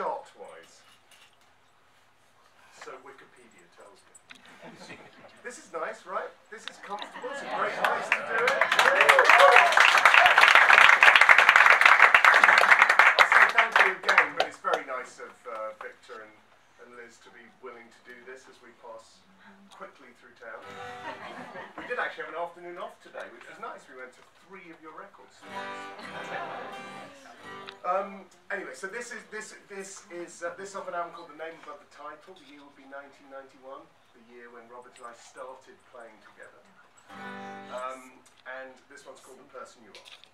chart-wise. So Wikipedia tells me. this is nice, right? This is comfortable. It's a great place to do it. i say thank you again, but it's very nice of uh, Victor and, and Liz to be willing to do this as we pass quickly through town. we did actually have an afternoon off today, which was nice. We went to three of your records. Um, anyway, so this is this this is uh, this of an album called The Name Above the Title. The year would be 1991, the year when Robert and I started playing together. Um, and this one's called The Person You Are.